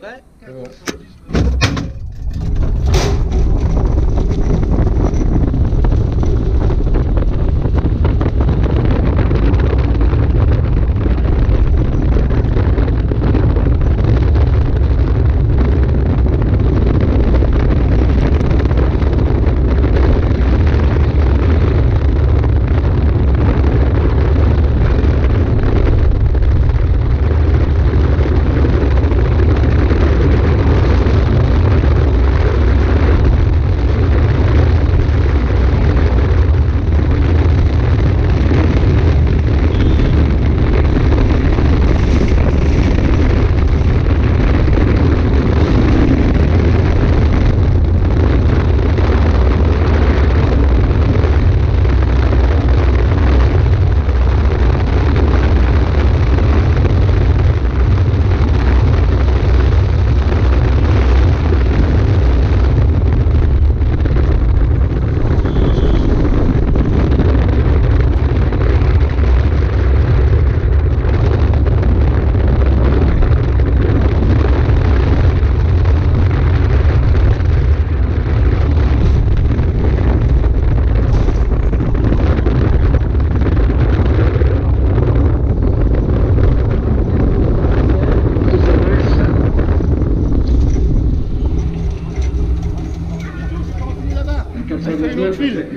Prêt Midfield